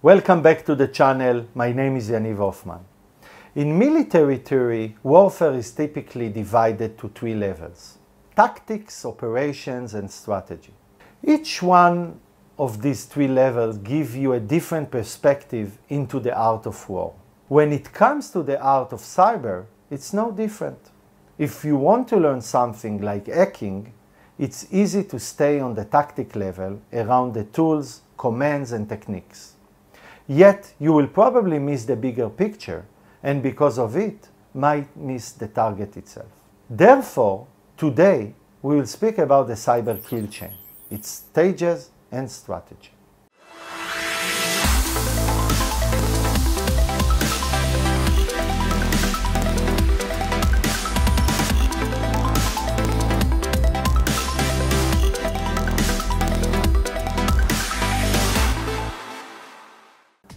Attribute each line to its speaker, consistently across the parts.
Speaker 1: Welcome back to the channel. My name is Yaniv Hoffman. In military theory, warfare is typically divided to three levels tactics, operations, and strategy. Each one of these three levels give you a different perspective into the art of war. When it comes to the art of cyber, it's no different. If you want to learn something like hacking, it's easy to stay on the tactic level around the tools, commands, and techniques. Yet you will probably miss the bigger picture and because of it might miss the target itself. Therefore, today we will speak about the cyber kill chain, its stages and strategy.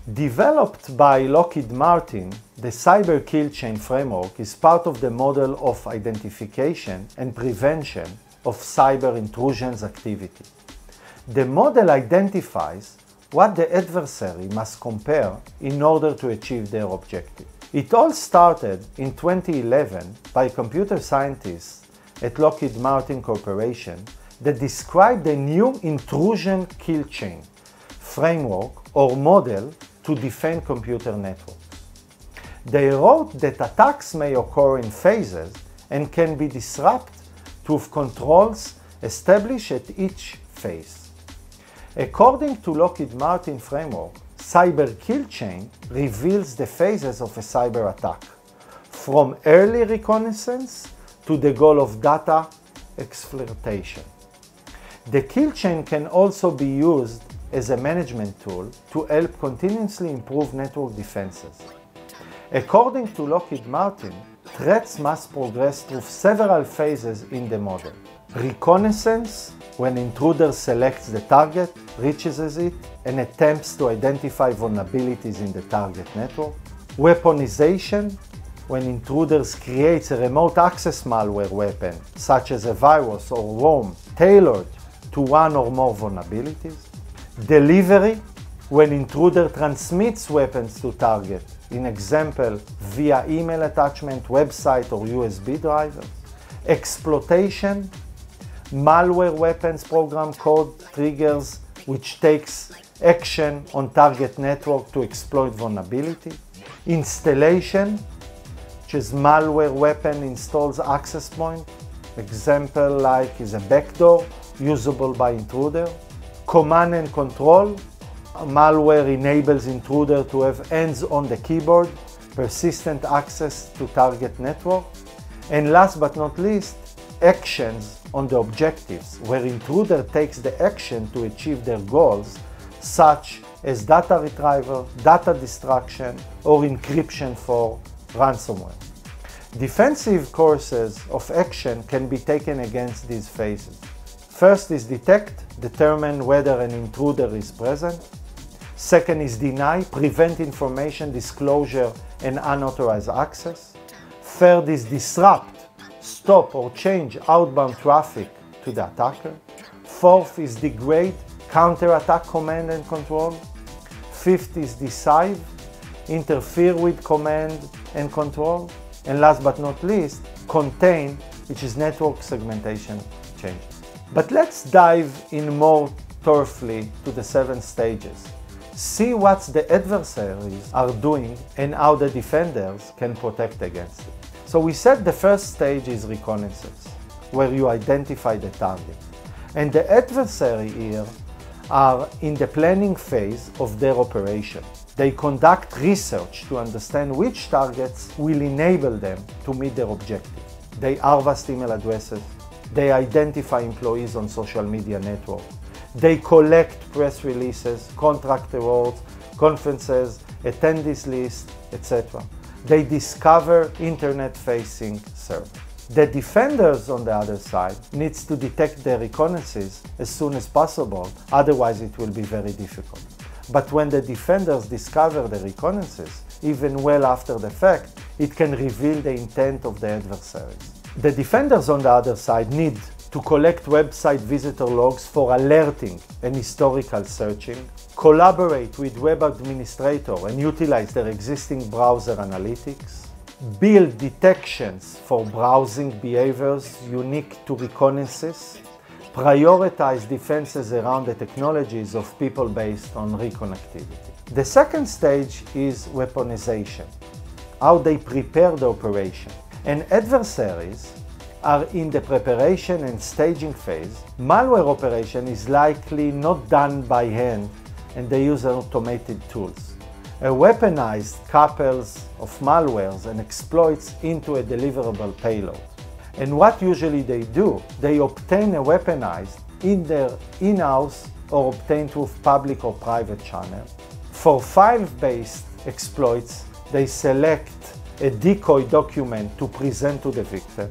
Speaker 1: Developed by Lockheed Martin, the Cyber Kill Chain framework is part of the model of identification and prevention of cyber intrusions activity. The model identifies what the adversary must compare in order to achieve their objective. It all started in 2011 by computer scientists at Lockheed Martin Corporation that described the new intrusion kill chain framework or model to defend computer networks. They wrote that attacks may occur in phases and can be disrupted through controls established at each phase. According to Lockheed Martin framework, cyber kill chain reveals the phases of a cyber attack, from early reconnaissance to the goal of data exploitation. The kill chain can also be used as a management tool to help continuously improve network defenses. According to Lockheed Martin, threats must progress through several phases in the model. Reconnaissance, when intruder selects the target, reaches it, and attempts to identify vulnerabilities in the target network. Weaponization, when intruders creates a remote access malware weapon, such as a virus or worm, tailored to one or more vulnerabilities. Delivery, when intruder transmits weapons to target, in example, via email attachment, website, or USB driver. Exploitation, malware weapons program code triggers which takes action on target network to exploit vulnerability. Installation, which is malware weapon installs access point. Example like is a backdoor usable by intruder command and control. Malware enables intruder to have hands on the keyboard, persistent access to target network. And last but not least, actions on the objectives, where intruder takes the action to achieve their goals, such as data retrieval, data destruction, or encryption for ransomware. Defensive courses of action can be taken against these phases. First is detect, determine whether an intruder is present. Second is deny, prevent information disclosure and unauthorized access. Third is disrupt, stop or change outbound traffic to the attacker. Fourth is degrade, counterattack command and control. Fifth is deceive, interfere with command and control. And last but not least, contain, which is network segmentation changes. But let's dive in more thoroughly to the seven stages. See what the adversaries are doing and how the defenders can protect against it. So we said the first stage is reconnaissance, where you identify the target. And the adversary here are in the planning phase of their operation. They conduct research to understand which targets will enable them to meet their objective. They harvest email addresses, they identify employees on social media network. They collect press releases, contract awards, conferences, attendees list, etc. They discover internet-facing servers. The defenders on the other side needs to detect the reconnaissance as soon as possible, otherwise it will be very difficult. But when the defenders discover the reconnaissance, even well after the fact, it can reveal the intent of the adversaries. The defenders on the other side need to collect website visitor logs for alerting and historical searching, collaborate with web administrator and utilize their existing browser analytics, build detections for browsing behaviors unique to reconnaissance, prioritize defenses around the technologies of people based on recon activity. The second stage is weaponization, how they prepare the operation. And adversaries are in the preparation and staging phase. Malware operation is likely not done by hand and they use automated tools. A weaponizer couples of malwares and exploits into a deliverable payload. And what usually they do, they obtain a weaponized in their in-house or obtained through public or private channel. For file-based exploits, they select a decoy document to present to the victim.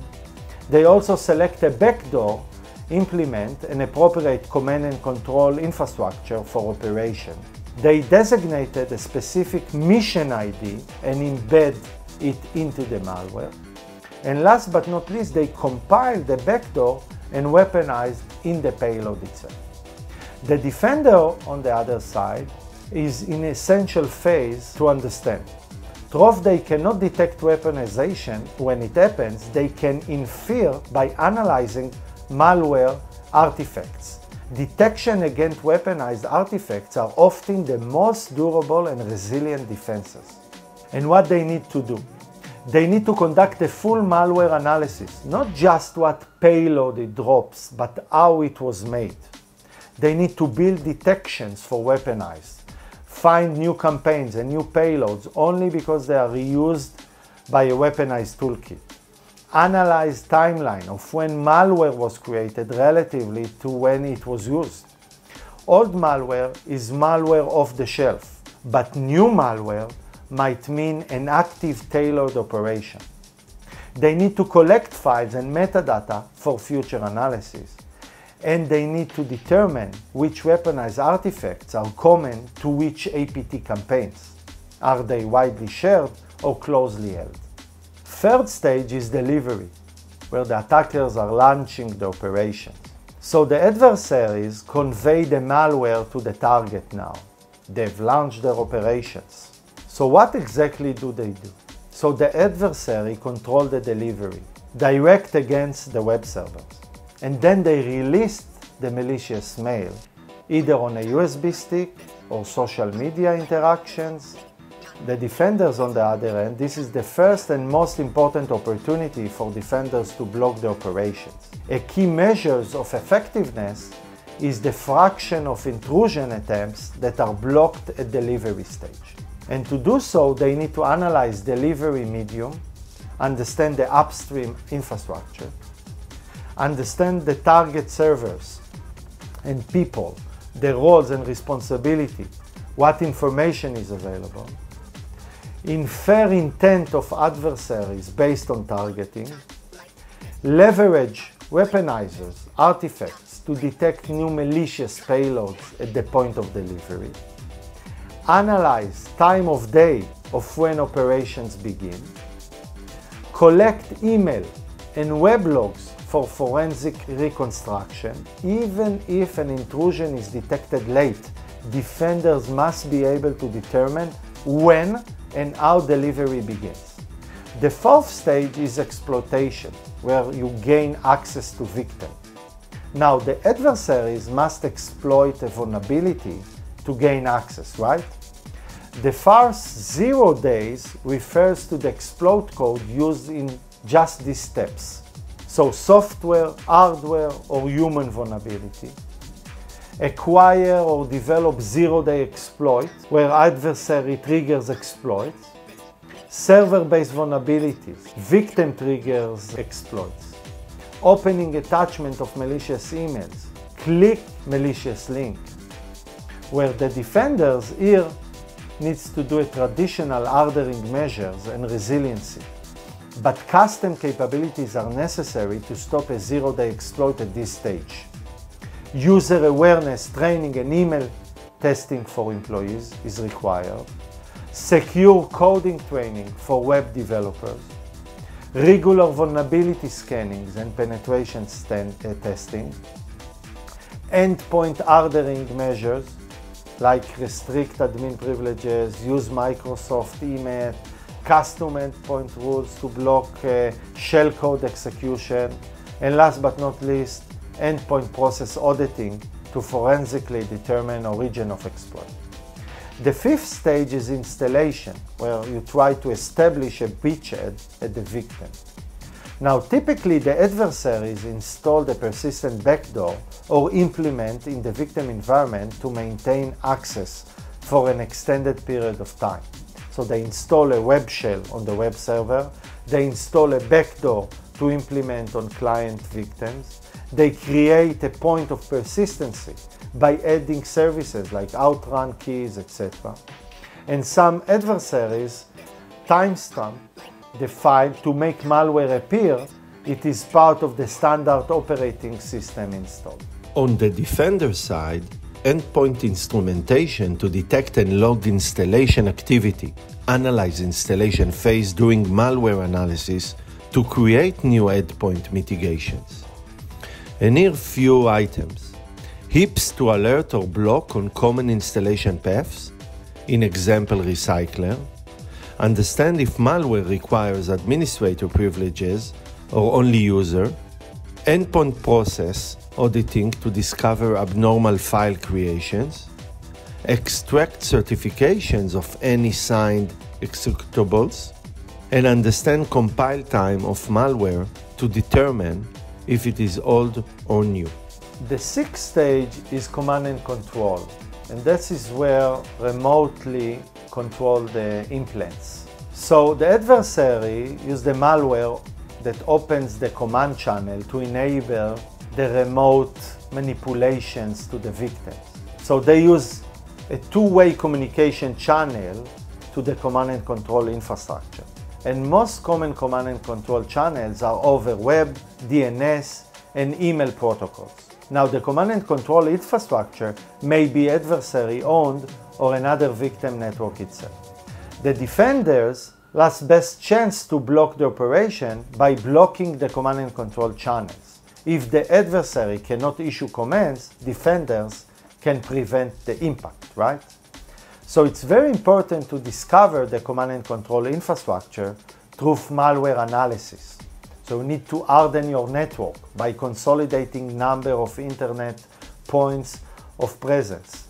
Speaker 1: They also select a backdoor, implement an appropriate command and control infrastructure for operation. They designated a specific mission ID and embed it into the malware. And last but not least, they compile the backdoor and weaponize in the payload itself. The defender, on the other side, is in essential phase to understand. Trough they cannot detect weaponization when it happens, they can infer by analyzing malware artifacts. Detection against weaponized artifacts are often the most durable and resilient defenses. And what they need to do? They need to conduct a full malware analysis, not just what payload it drops, but how it was made. They need to build detections for weaponized find new campaigns and new payloads only because they are reused by a weaponized toolkit. Analyze timeline of when malware was created relatively to when it was used. Old malware is malware off the shelf, but new malware might mean an active tailored operation. They need to collect files and metadata for future analysis and they need to determine which weaponized artifacts are common to which APT campaigns. Are they widely shared or closely held? Third stage is delivery, where the attackers are launching the operation. So the adversaries convey the malware to the target now. They've launched their operations. So what exactly do they do? So the adversary control the delivery, direct against the web servers and then they released the malicious mail, either on a USB stick or social media interactions. The defenders, on the other end, this is the first and most important opportunity for defenders to block the operations. A key measures of effectiveness is the fraction of intrusion attempts that are blocked at delivery stage. And to do so, they need to analyze delivery medium, understand the upstream infrastructure, understand the target servers and people, their roles and responsibility, what information is available, infer intent of adversaries based on targeting, leverage weaponizers, artifacts to detect new malicious payloads at the point of delivery, analyze time of day of when operations begin, collect email and web logs for forensic reconstruction. Even if an intrusion is detected late, defenders must be able to determine when and how delivery begins. The fourth stage is exploitation, where you gain access to victim. Now, the adversaries must exploit a vulnerability to gain access, right? The first zero days refers to the exploit code used in just these steps. So software, hardware, or human vulnerability. Acquire or develop zero-day exploit, where adversary triggers exploits. Server-based vulnerabilities, victim triggers exploits. Opening attachment of malicious emails, click malicious link, where the defenders here needs to do a traditional hardening measures and resiliency. But custom capabilities are necessary to stop a zero-day exploit at this stage. User awareness training and email testing for employees is required. Secure coding training for web developers. regular vulnerability scannings and penetration stand, uh, testing, endpoint hardening measures like restrict admin privileges, use Microsoft EMET, custom endpoint rules to block uh, shellcode execution, and last but not least, endpoint process auditing to forensically determine origin of exploit. The fifth stage is installation, where you try to establish a beachhead at the victim. Now, typically the adversaries install the persistent backdoor or implement in the victim environment to maintain access for an extended period of time. So they install a web shell on the web server, they install a backdoor to implement on client victims, they create a point of persistency by adding services like AutoRun keys, etc. And some adversaries timestamp the file to make malware appear it is part of the standard operating system install.
Speaker 2: On the defender side, endpoint instrumentation to detect and log installation activity, analyze installation phase during malware analysis to create new endpoint mitigations. And here few items. HIPS to alert or block on common installation paths, in example recycler. Understand if malware requires administrator privileges or only user. Endpoint process auditing to discover abnormal file creations, extract certifications of any signed executables, and understand compile time of malware to determine if it is old or new.
Speaker 1: The sixth stage is command and control, and this is where remotely control the implants. So the adversary use the malware that opens the command channel to enable the remote manipulations to the victims. So they use a two-way communication channel to the command and control infrastructure. And most common command and control channels are over web, DNS, and email protocols. Now the command and control infrastructure may be adversary owned or another victim network itself. The defenders last best chance to block the operation by blocking the command and control channels. If the adversary cannot issue commands, defenders can prevent the impact, right? So it's very important to discover the command and control infrastructure through malware analysis. So you need to harden your network by consolidating number of internet points of presence.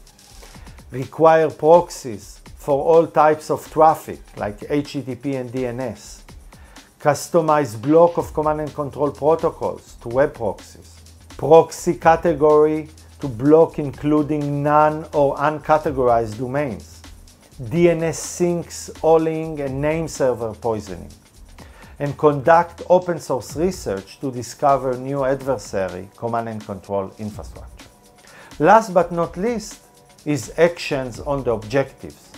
Speaker 1: Require proxies for all types of traffic like HTTP and DNS. Customize block of command and control protocols to web proxies. Proxy category to block including non or uncategorized domains. DNS sinks, alling, and name server poisoning. And conduct open source research to discover new adversary command and control infrastructure. Last but not least is actions on the objectives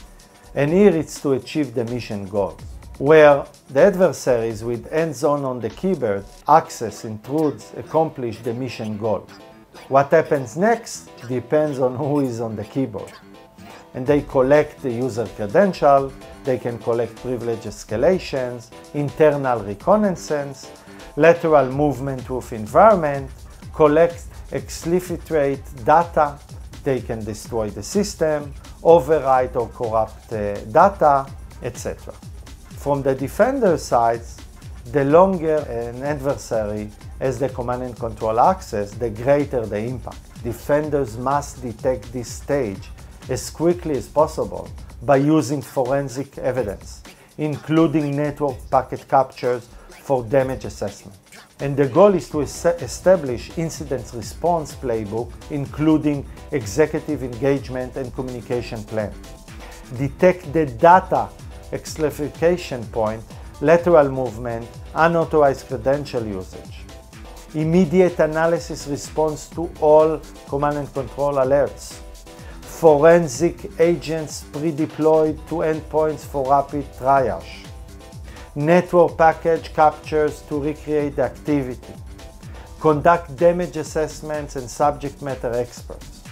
Speaker 1: and here it's to achieve the mission goal, where the adversaries with hands-on on the keyboard access intrudes accomplish the mission goal. What happens next depends on who is on the keyboard. And they collect the user credential, they can collect privilege escalations, internal reconnaissance, lateral movement of environment, collect exfiltrate data, they can destroy the system, overwrite or corrupt uh, data, etc. From the defender side, the longer an adversary has the command and control access, the greater the impact. Defenders must detect this stage as quickly as possible by using forensic evidence, including network packet captures for damage assessment. And the goal is to establish incident response playbook, including executive engagement and communication plan. Detect the data exfiltration point, lateral movement, unauthorized credential usage. Immediate analysis response to all command and control alerts. Forensic agents pre-deployed to endpoints for rapid triage network package captures to recreate the activity, conduct damage assessments and subject matter experts.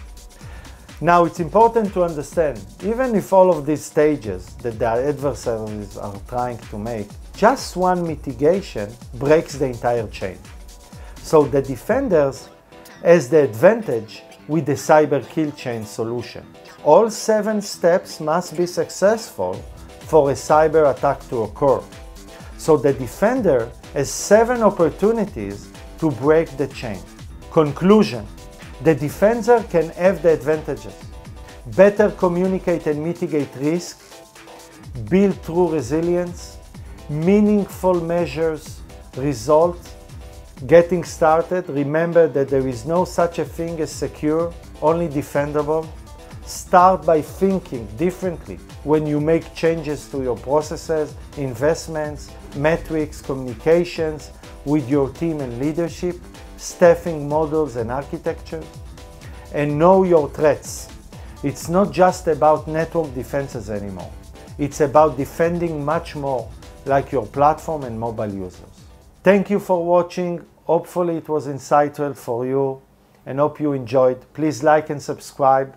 Speaker 1: Now it's important to understand, even if all of these stages that the adversaries are trying to make just one mitigation breaks the entire chain. So the defenders has the advantage with the cyber kill chain solution. All seven steps must be successful for a cyber attack to occur. So the defender has seven opportunities to break the chain. Conclusion The defender can have the advantages better communicate and mitigate risk, build true resilience, meaningful measures, results. Getting started, remember that there is no such a thing as secure, only defendable. Start by thinking differently when you make changes to your processes, investments, metrics, communications with your team and leadership, staffing models and architecture. And know your threats. It's not just about network defenses anymore. It's about defending much more like your platform and mobile users. Thank you for watching. Hopefully it was insightful for you and hope you enjoyed. Please like and subscribe